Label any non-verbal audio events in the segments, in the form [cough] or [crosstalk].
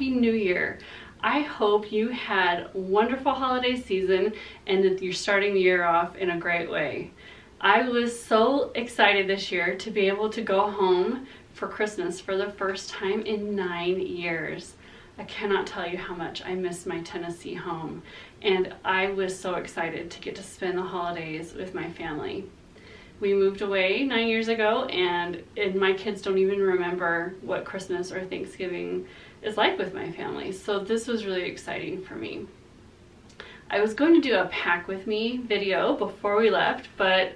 Happy New Year. I hope you had a wonderful holiday season and that you're starting the year off in a great way. I was so excited this year to be able to go home for Christmas for the first time in nine years. I cannot tell you how much I miss my Tennessee home and I was so excited to get to spend the holidays with my family. We moved away nine years ago and, and my kids don't even remember what Christmas or Thanksgiving is like with my family. So this was really exciting for me. I was going to do a pack with me video before we left, but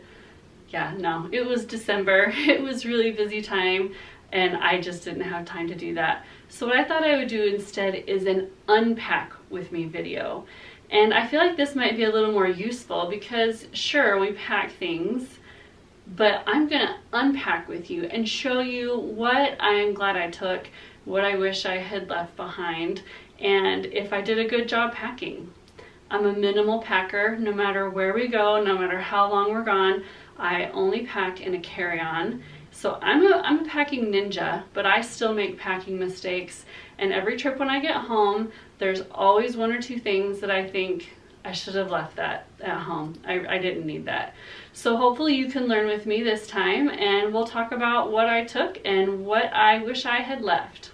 yeah, no, it was December. [laughs] It was really busy time and I just didn't have time to do that. So what I thought I would do instead is an unpack with me video. And I feel like this might be a little more useful because sure, we pack things, but I'm gonna unpack with you and show you what I'm glad I took, what I wish I had left behind, and if I did a good job packing. I'm a minimal packer, no matter where we go, no matter how long we're gone, I only pack in a carry-on. So I'm a, I'm a packing ninja, but I still make packing mistakes. And every trip when I get home, there's always one or two things that I think I should have left that at home. I, I didn't need that. So hopefully you can learn with me this time and we'll talk about what I took and what I wish I had left.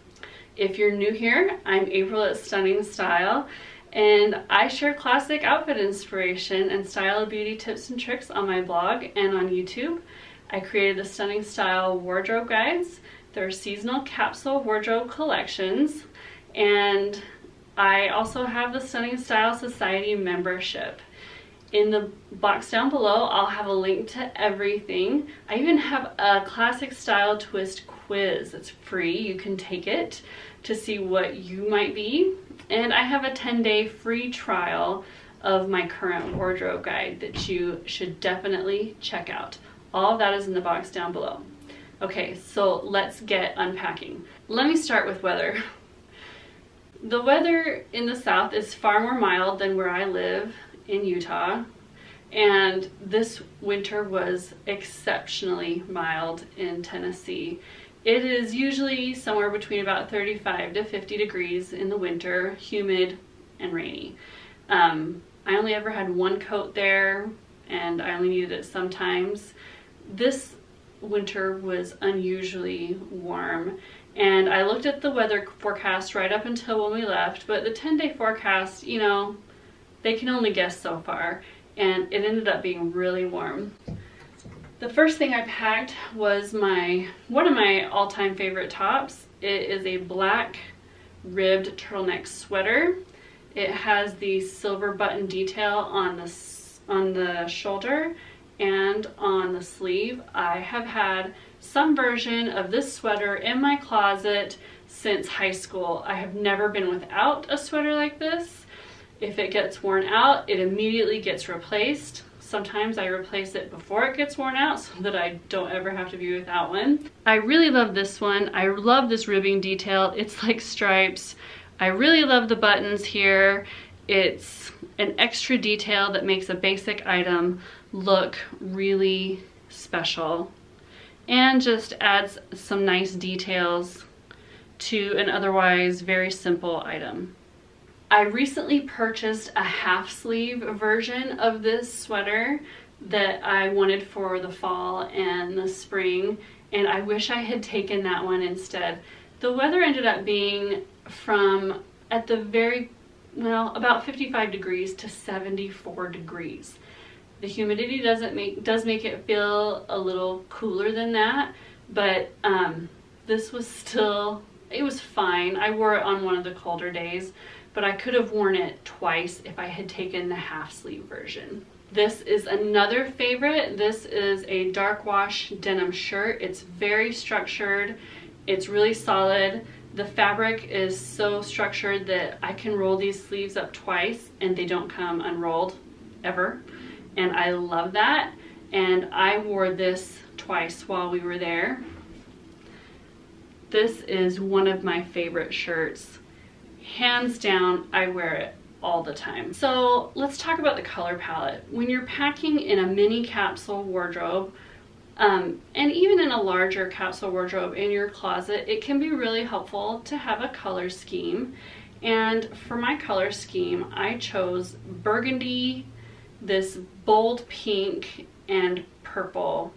If you're new here, I'm April at Stunning Style and I share classic outfit inspiration and style beauty tips and tricks on my blog and on YouTube. I created the Stunning Style wardrobe guides. They're seasonal capsule wardrobe collections and I also have the Stunning Style Society membership. In the box down below, I'll have a link to everything. I even have a classic style twist quiz. It's free. You can take it to see what you might be. And I have a 10 day free trial of my current wardrobe guide that you should definitely check out. All that is in the box down below. Okay, so let's get unpacking. Let me start with weather. [laughs] The weather in the south is far more mild than where I live in Utah and this winter was exceptionally mild in Tennessee. It is usually somewhere between about 35 to 50 degrees in the winter, humid and rainy. Um, I only ever had one coat there and I only needed it sometimes. This winter was unusually warm and I looked at the weather forecast right up until when we left, but the 10 day forecast, you know, they can only guess so far, and it ended up being really warm. The first thing I packed was my one of my all-time favorite tops. It is a black ribbed turtleneck sweater. It has the silver button detail on the on the shoulder and on the sleeve. I have had some version of this sweater in my closet since high school. I have never been without a sweater like this. If it gets worn out, it immediately gets replaced. Sometimes I replace it before it gets worn out so that I don't ever have to be without one. I really love this one. I love this ribbing detail. It's [laughs] like stripes. I really love the buttons here. It's an extra detail that makes a basic item look really special and just adds some nice details to an otherwise very simple item. I recently purchased a half sleeve version of this sweater that I wanted for the fall and the spring and I wish I had taken that one instead. The weather ended up being from at the very, well, about 55 degrees to 74 degrees. The humidity doesn't make does make it feel a little cooler than that, but um, this was still, it was fine. I wore it on one of the colder days, but I could have worn it twice if I had taken the half sleeve version. This is another favorite. This is a dark wash denim shirt. It's very structured. It's really solid. The fabric is so structured that I can roll these sleeves up twice and they don't come unrolled ever and I love that. And I wore this twice while we were there. This is one of my favorite shirts. Hands down, I wear it all the time. So let's talk about the color palette. When you're packing in a mini capsule wardrobe, Um, and even in a larger capsule wardrobe in your closet, it can be really helpful to have a color scheme. And for my color scheme, I chose burgundy, this bold pink, and purple.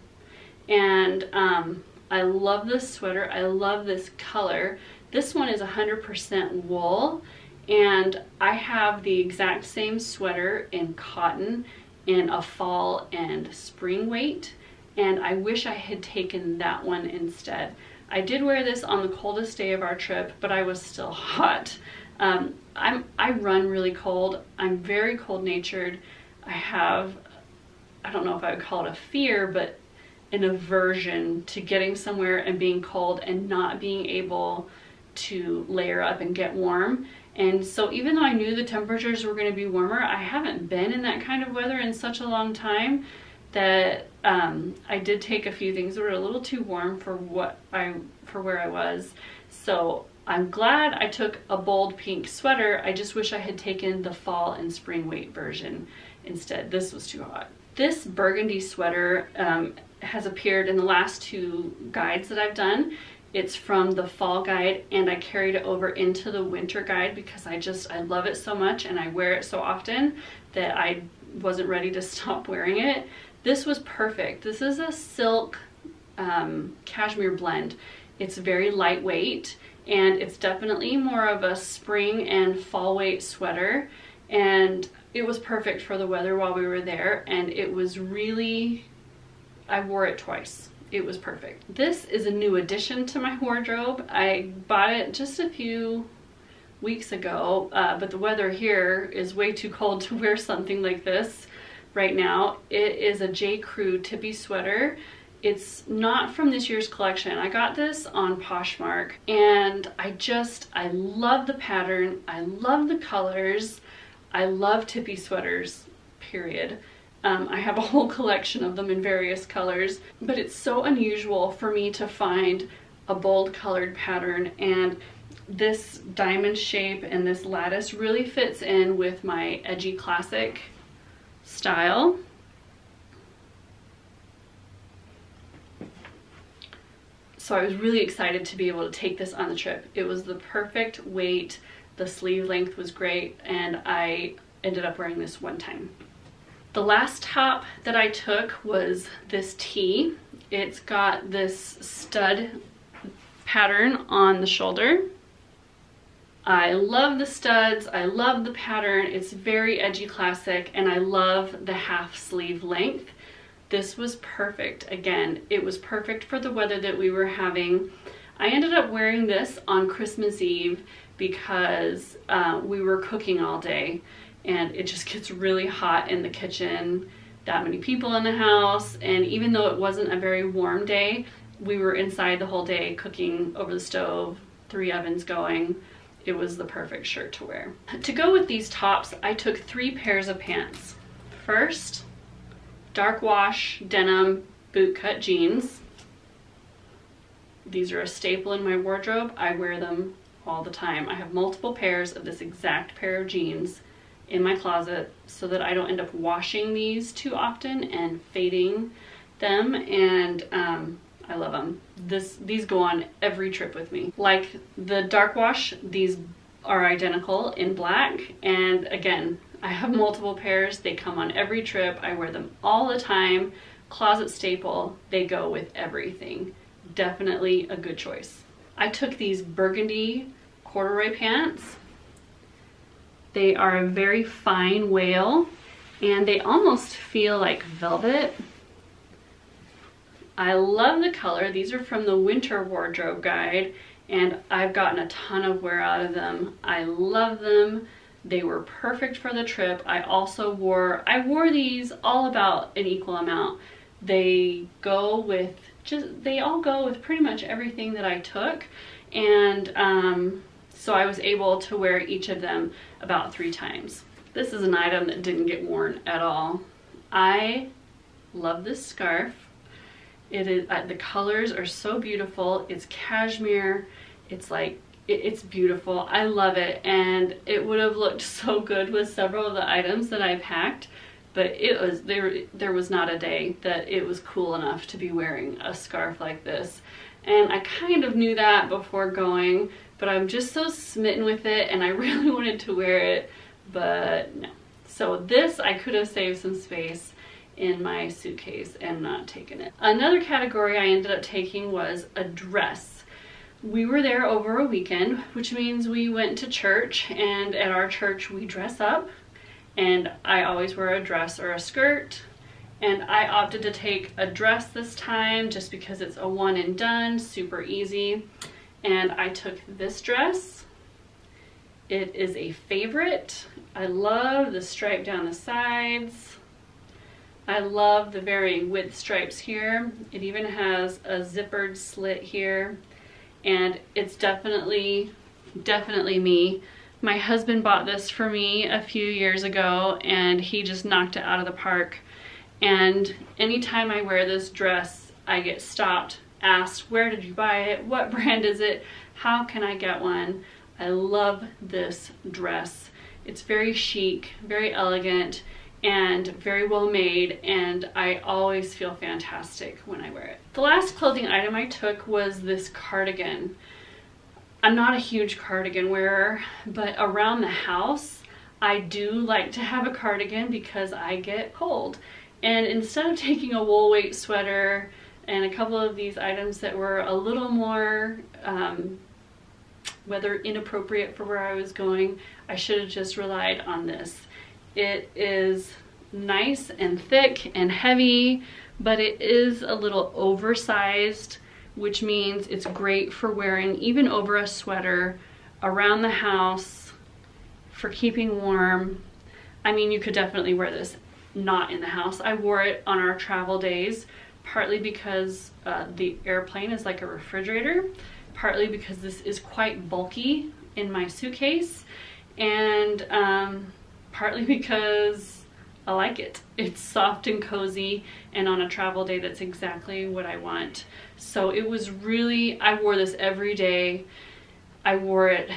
And um, I love this sweater. I love this color. This one is 100% wool. And I have the exact same sweater in cotton in a fall and spring weight and I wish I had taken that one instead. I did wear this on the coldest day of our trip, but I was still hot. Um, I'm, I run really cold. I'm very cold natured. I have, I don't know if I would call it a fear, but an aversion to getting somewhere and being cold and not being able to layer up and get warm. And so even though I knew the temperatures were going to be warmer, I haven't been in that kind of weather in such a long time that um, I did take a few things that were a little too warm for what I for where I was. So I'm glad I took a bold pink sweater. I just wish I had taken the fall and spring weight version instead. This was too hot. This burgundy sweater um, has appeared in the last two guides that I've done. It's from the fall guide and I carried it over into the winter guide because I just, I love it so much and I wear it so often that I wasn't ready to [laughs] stop wearing it. This was perfect. This is a silk um, cashmere blend. It's very lightweight and it's definitely more of a spring and fall weight sweater and it was perfect for the weather while we were there and it was really, I wore it twice. It was perfect. This is a new addition to my wardrobe. I bought it just a few weeks ago, uh, but the weather here is way too cold [laughs] to wear something like this right now. It is a J. Crew Tippi sweater. It's not from this year's collection. I got this on Poshmark and I just, I love the pattern. I love the colors. I love Tippi sweaters, period. Um, I have a whole collection of them in various colors, but it's so unusual for me to find a bold colored pattern and this diamond shape and this lattice really fits in with my edgy classic style. So I was really excited to be able to take this on the trip. It was the perfect weight, the sleeve length was great, and I ended up wearing this one time. The last top that I took was this tee. It's got this stud pattern on the shoulder I love the studs, I love the pattern, it's very edgy classic, and I love the half sleeve length. This was perfect. Again, it was perfect for the weather that we were having. I ended up wearing this on Christmas Eve because uh, we were cooking all day and it just gets really hot in the kitchen, that many people in the house, and even though it wasn't a very warm day, we were inside the whole day cooking over the stove, three ovens going it was the perfect shirt to wear. To go with these tops, I took three pairs of pants. First, dark wash denim bootcut jeans. These are a staple in my wardrobe. I wear them all the time. I have multiple pairs of this exact pair of jeans in my closet so that I don't end up washing these too often and fading them and um, I love them. This These go on every trip with me. Like the dark wash, these are identical in black. And again, I have multiple pairs. They come on every trip. I wear them all the time. Closet staple. They go with everything. Definitely a good choice. I took these burgundy corduroy pants. They are a very fine wale and they almost feel like velvet I love the color. These are from the winter wardrobe guide and I've gotten a ton of wear out of them. I love them. They were perfect for the trip. I also wore, I wore these all about an equal amount. They go with just, they all go with pretty much everything that I took. And um, so I was able to wear each of them about three times. This is an item that didn't get worn at all. I love this scarf. It is, uh, the colors are so beautiful. It's cashmere. It's like, it, it's beautiful. I love it. And it would have looked [laughs] so good with several of the items that I packed, but it was there there was not a day that it was cool enough to be wearing a scarf like this and I kind of knew that before going but I'm just so smitten with it and I [laughs] really wanted to wear it but no so this I could have saved some space in my suitcase and not taken it. Another category I ended up taking was a dress. We were there over a weekend, which means we went to church and at our church we dress up and I always wear a dress or a skirt and I opted to take a dress this time just because it's a one and done, super easy. And I took this dress. It is a favorite. I love the stripe down the sides. I love the varying width stripes here. It even has a zippered slit here and it's definitely, definitely me. My husband bought this for me a few years ago and he just knocked it out of the park. And anytime I wear this dress, I get stopped, asked, where did you buy it? What [laughs] brand is it? How can I get one? I love this dress. It's very chic, very elegant, and very well made and I always feel fantastic when I wear it. The last clothing item I took was this cardigan. I'm not a huge cardigan wearer, but around the house, I do like to have a cardigan because I get cold. And instead of taking a wool weight sweater and a couple of these items that were a little more um, weather inappropriate for where I was going, I should have just relied on this. It is nice and thick and heavy, but it is a little oversized, which means it's great for wearing even over a sweater around the house for keeping warm. I mean, you could definitely wear this not in the house. I wore it on our travel days, partly because uh, the airplane is like a refrigerator, partly because this is quite bulky in my suitcase, and um, partly [laughs] because I like it. It's soft and cozy and on a travel day that's exactly what I want. So it was really, I wore this every day. I wore it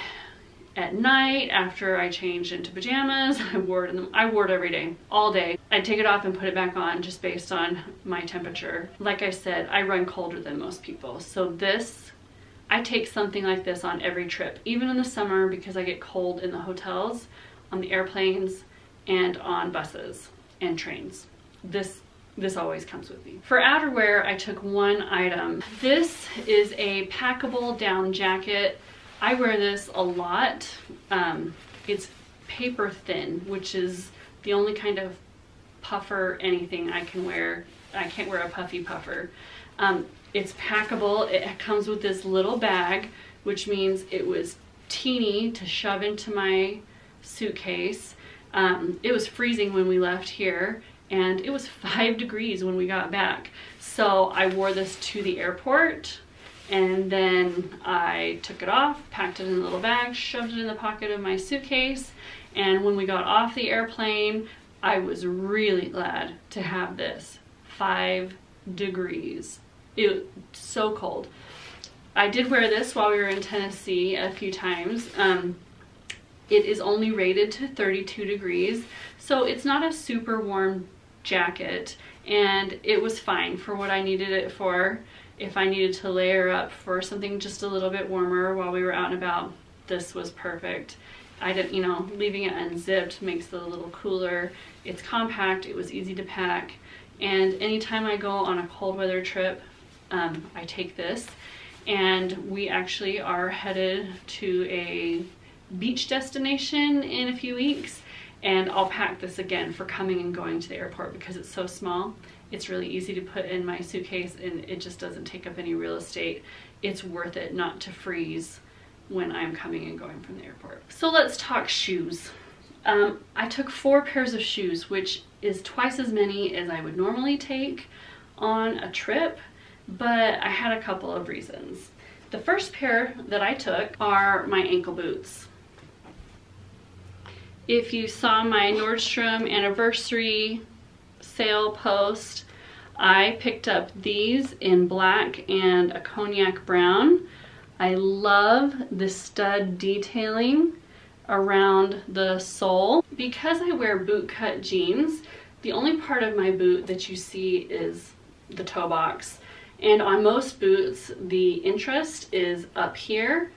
at night after I changed into pajamas. [laughs] I wore it in the, I wore it every day, all day. I'd take it off and put it back on just based on my temperature. Like I said, I run colder than most people. So this, I take something like this on every trip, even in the summer because I get cold in the hotels, on the airplanes, and on buses and trains. This this always comes with me. For outerwear, I took one item. This is a packable down jacket. I wear this a lot. Um, it's paper thin, which is the only kind of puffer anything I can wear. I can't wear a puffy puffer. Um, it's packable. It comes with this little bag, which means it was teeny to shove into my suitcase. Um, it was freezing when we left here and it was [laughs] five degrees when we got back. So I wore this to the airport and then I took it off, packed it in a little bag, shoved it in the pocket of my suitcase. And when we got off the airplane, I was really glad to have this. Five degrees. It was so cold. I did wear this while we were in Tennessee a few times. Um, it is only rated to 32 degrees, so it's not a super warm jacket, and it was fine for what I needed it for. If I needed to layer up for something just a little bit warmer while we were out and about, this was perfect. I didn't, you know, leaving it unzipped makes it a little cooler. It's compact, it was easy to pack, and anytime I go on a cold weather trip, um, I take this. And we actually are headed to a beach destination in a few weeks and I'll pack this again for coming and going to the airport because it's so small. It's really easy to put in my suitcase and it just doesn't take up any real estate. It's worth it not to freeze when I'm coming and going from the airport. So let's talk shoes. Um, I took four pairs of shoes, which is twice as many as I would normally take on a trip, but I had a couple of reasons. The first pair that I took are my ankle boots. If you saw my Nordstrom anniversary sale post, I picked up these in black and a cognac brown. I love the stud detailing around the sole. Because I wear boot cut jeans, The only part of my boot that you see is the toe box. And on most boots, the interest is up here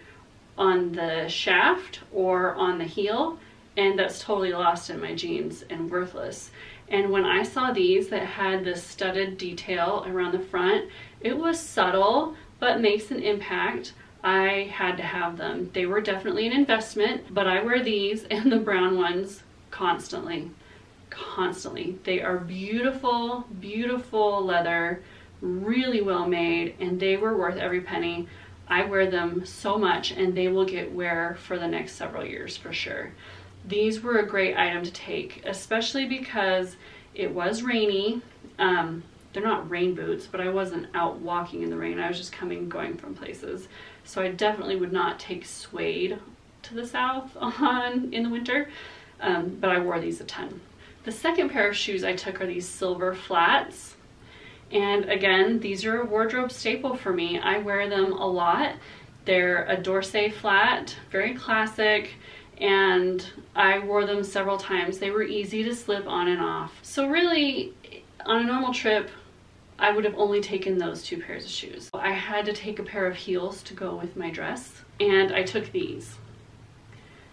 on the shaft or on the heel, and that's totally lost in my jeans and worthless. And when I saw these that had this studded detail around the front, it was subtle, but makes an impact. I had to have them. They were definitely an investment, but I wear these and the brown ones constantly, constantly. They are beautiful, beautiful leather, really well made, and they were worth every penny. I wear them so much and they will get wear for the next several years for sure. These were a great item to take, especially because it was rainy. Um, they're not rain boots, but I wasn't out walking in the rain. I was just coming going from places. So I definitely would not take suede to the south [laughs] on in the winter, um, but I wore these a ton. The second pair of shoes I took are these silver flats. And again, these are a wardrobe staple for me. I wear them a lot. They're a D'Orsay flat, very classic, and I wore them several times. They were easy to slip on and off. So really, on a normal trip, I would have only taken those two pairs of shoes. I had to take a pair of heels to go with my dress, and I took these.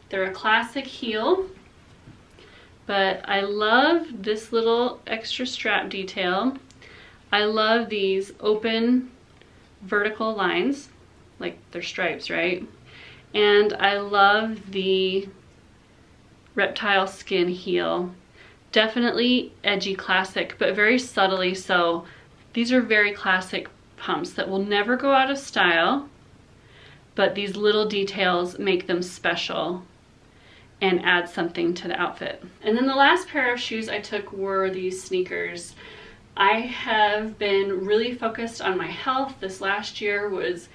They're a classic heel, but I love this little extra strap detail. I love these open vertical lines, like they're stripes, right? And I love the reptile skin heel. Definitely edgy classic, but very subtly so. These are very classic pumps that will never go out of style, but these little details make them special and add something to the outfit. And then the last pair of shoes I took were these sneakers. I have been really focused on my health. This last year was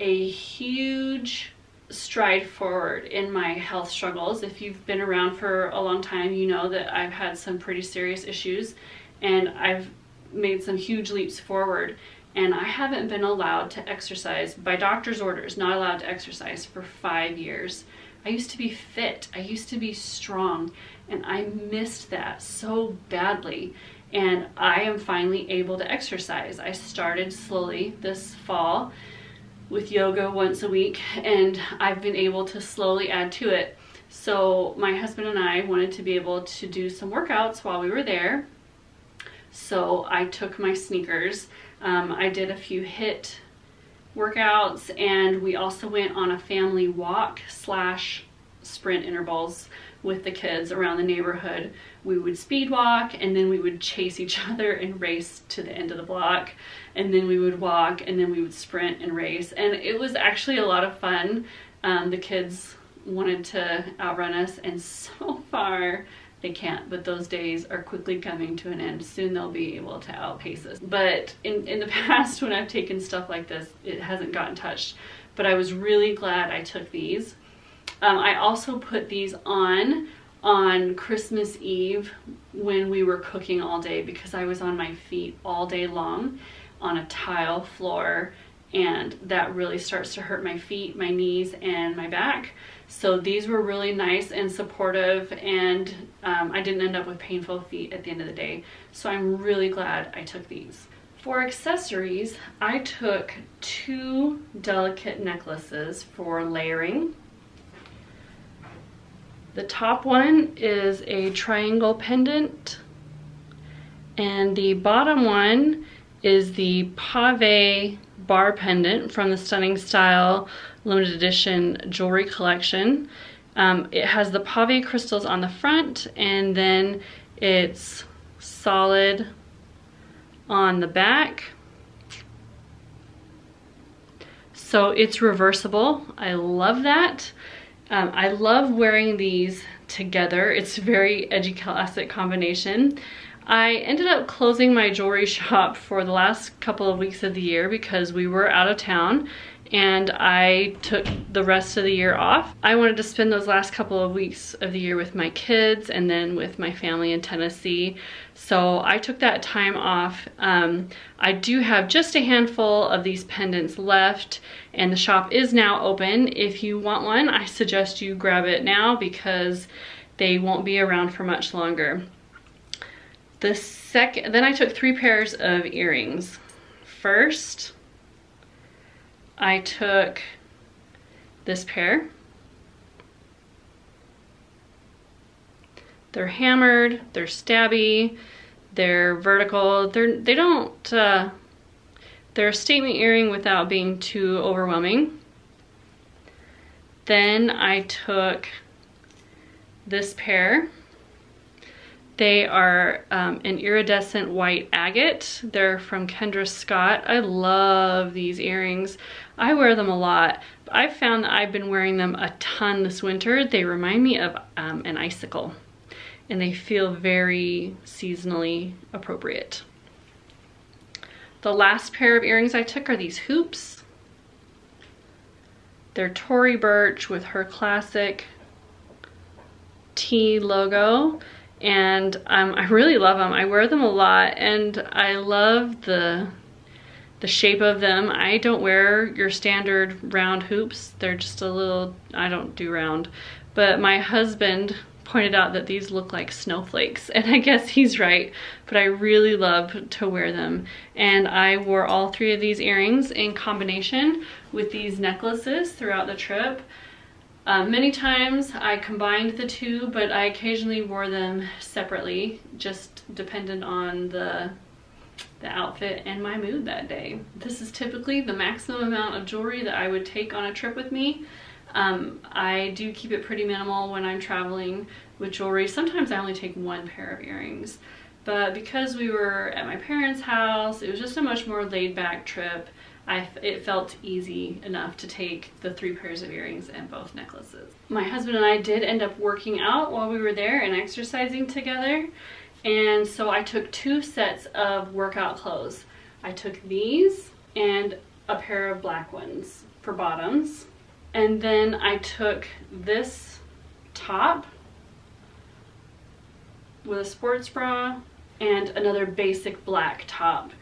a huge stride forward in my health struggles. If you've been around for a long time, you know that I've had some pretty serious issues and I've made some huge leaps forward. And I haven't been allowed to exercise by doctor's orders, not allowed to exercise for five years. I used to be fit, I used to be strong, and I missed that so badly and I am finally able to exercise. I started slowly this fall with yoga once a week and I've been able to slowly add to it. So my husband and I wanted to be able to do some workouts while we were there. So I took my sneakers. Um, I did a few HIIT workouts and we also went on a family walk slash sprint intervals with the kids around the neighborhood. We would speed walk and then we would chase each [laughs] other and race to the end of the block. And then we would walk and then we would sprint and race. And it was actually a lot of fun. Um, the kids wanted to outrun us and [laughs] so far they can't, but those days are quickly coming to an end. Soon they'll be able to outpace us. But in, in the [laughs] past, when I've taken stuff like this, it hasn't gotten touched. But I was really glad I took these um, I also put these on on Christmas Eve when we were cooking all day because I was on my feet all day long on a tile floor and that really starts to hurt my feet, my knees, and my back. So these were really nice and supportive and um, I didn't end up with painful feet at the end of the day. So I'm really glad I took these. For accessories, I took two delicate necklaces for layering. The top one is a triangle pendant and the bottom one is the pave bar pendant from the Stunning Style limited edition jewelry collection. Um, it has the pave crystals on the front and then it's solid on the back. So it's reversible. I love that. Um, I love wearing these together. It's a very edgy classic combination. I ended up closing my jewelry [laughs] shop for the last couple of weeks of the year because we were out of town and I took the rest of the year off. I wanted to spend those last couple of weeks of the year with my kids and then with my family in Tennessee. So I took that time off. Um, I do have just a handful of these pendants left and the shop is now open. If you want one, I suggest you grab it now because they won't be around for much longer. The second, then I took three pairs of earrings. First, I took this pair. They're hammered, they're stabby, they're vertical. They're, they don't, uh, they're a statement earring without being too overwhelming. Then I took this pair. They are um, an iridescent white agate. They're from Kendra Scott. I love these earrings. I wear them a lot. I've found that I've been wearing them a ton this winter. They remind me of um, an icicle and they feel very seasonally appropriate. The last pair of earrings I took are these hoops. They're Tory Burch with her classic T logo and um, I really love them. I wear them a lot and I love the the shape of them. I don't wear your standard round hoops. They're just a little, I don't do round. But my husband pointed out that these look like snowflakes [laughs] and I guess he's right but I really love to wear them and I wore all three of these earrings in combination with these necklaces throughout the trip uh, many times I combined the two but I occasionally wore them separately just dependent on the the outfit and my mood that day. This is typically the maximum amount of jewelry that I would take on a trip with me. Um, I do keep it pretty minimal when I'm traveling with jewelry. Sometimes I only take one pair of earrings, but because we were at my parents' house, it was just a much more laid back trip. I, it felt easy enough to take the three pairs of earrings and both necklaces. My husband and I did end up working out while we were there and exercising together. And so I took two sets of workout clothes. I took these and a pair of black ones for bottoms. And then I took this top with a sports bra and another basic black top.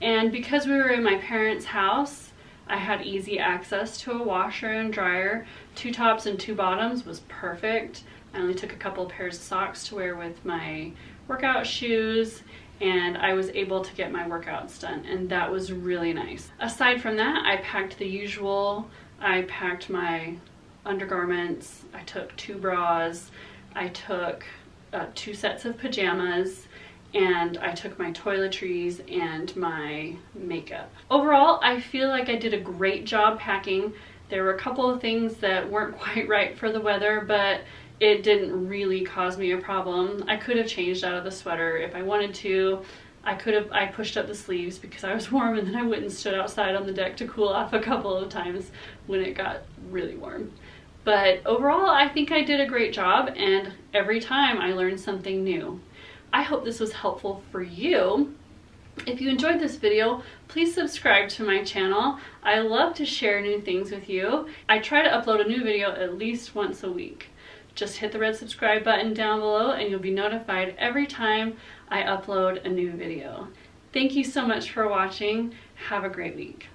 And because we were in my parents' house, I had easy access to a washer and dryer. Two tops and two bottoms was perfect. I only took a couple pairs of socks to wear with my workout shoes and I was able to get my workouts done and that was really nice. Aside from that, I packed the usual I packed my undergarments, I took two bras, I took uh, two sets of pajamas, and I took my toiletries and my makeup. Overall, I feel like I did a great job packing. There were a couple of things that weren't [laughs] quite right for the weather, but it didn't really cause me a problem. I could have changed out of the sweater if I wanted to. I could have, I pushed up the sleeves because I was [laughs] warm and then I went and stood outside on the deck to cool off a couple of times when it got really warm. But overall, I think I did a great job and every time I learned something new. I hope this was helpful for you. If you enjoyed this video, please subscribe to my channel. I love to share new things with you. I try to upload a new video at least once a week. Just hit the red subscribe button down below and you'll be notified every time I upload a new video. Thank you so much for watching. Have a great week.